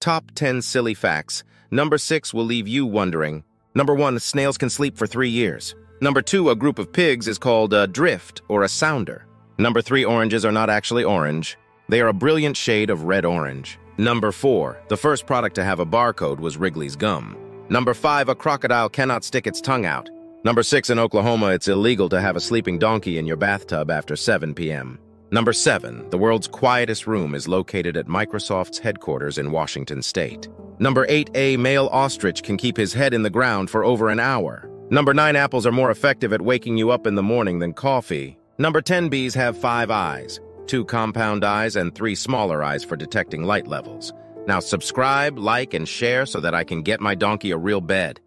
Top 10 silly facts. Number 6 will leave you wondering. Number 1, snails can sleep for 3 years. Number 2, a group of pigs is called a drift or a sounder. Number 3, oranges are not actually orange. They are a brilliant shade of red-orange. Number 4, the first product to have a barcode was Wrigley's gum. Number 5, a crocodile cannot stick its tongue out. Number 6, in Oklahoma, it's illegal to have a sleeping donkey in your bathtub after 7 p.m. Number 7, the world's quietest room is located at Microsoft's headquarters in Washington state. Number 8, a male ostrich can keep his head in the ground for over an hour. Number 9, apples are more effective at waking you up in the morning than coffee. Number 10, bees have five eyes, two compound eyes and three smaller eyes for detecting light levels. Now subscribe, like, and share so that I can get my donkey a real bed.